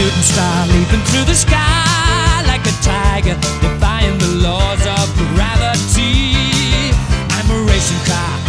shooting star leaping through the sky like a tiger, defying the laws of gravity. I'm a racing car.